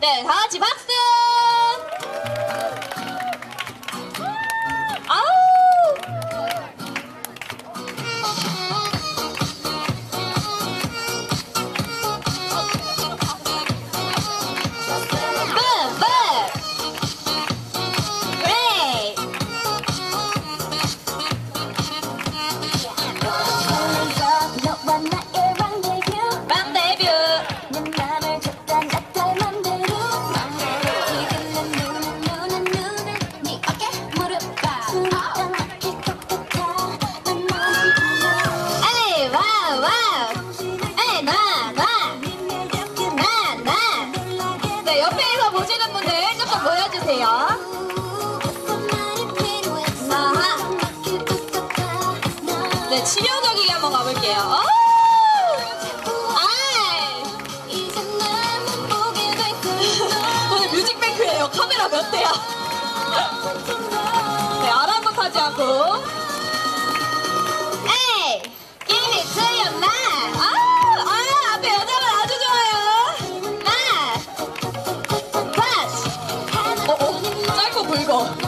네, 다 같이 박수! 네, 옆에서 보시는 분들 조금 보여주세요. 아하. 네, 치명적이게 한번 가볼게요. 오늘 뮤직뱅크예요. 카메라 몇 대야? 어.